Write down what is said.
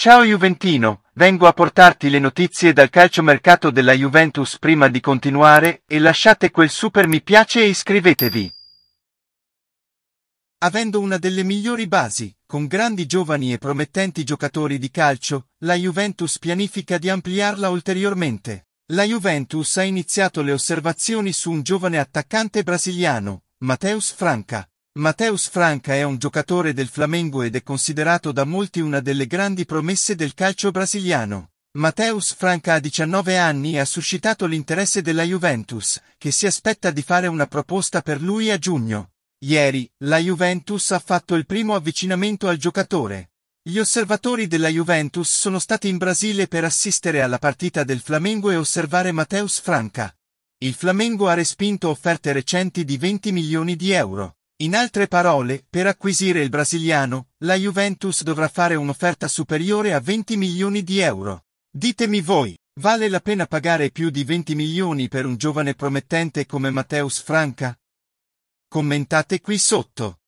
Ciao Juventino, vengo a portarti le notizie dal calciomercato della Juventus prima di continuare e lasciate quel super mi piace e iscrivetevi. Avendo una delle migliori basi, con grandi giovani e promettenti giocatori di calcio, la Juventus pianifica di ampliarla ulteriormente. La Juventus ha iniziato le osservazioni su un giovane attaccante brasiliano, Mateus Franca. Mateus Franca è un giocatore del Flamengo ed è considerato da molti una delle grandi promesse del calcio brasiliano. Mateus Franca ha 19 anni e ha suscitato l'interesse della Juventus, che si aspetta di fare una proposta per lui a giugno. Ieri, la Juventus ha fatto il primo avvicinamento al giocatore. Gli osservatori della Juventus sono stati in Brasile per assistere alla partita del Flamengo e osservare Mateus Franca. Il Flamengo ha respinto offerte recenti di 20 milioni di euro. In altre parole, per acquisire il brasiliano, la Juventus dovrà fare un'offerta superiore a 20 milioni di euro. Ditemi voi, vale la pena pagare più di 20 milioni per un giovane promettente come Mateus Franca? Commentate qui sotto.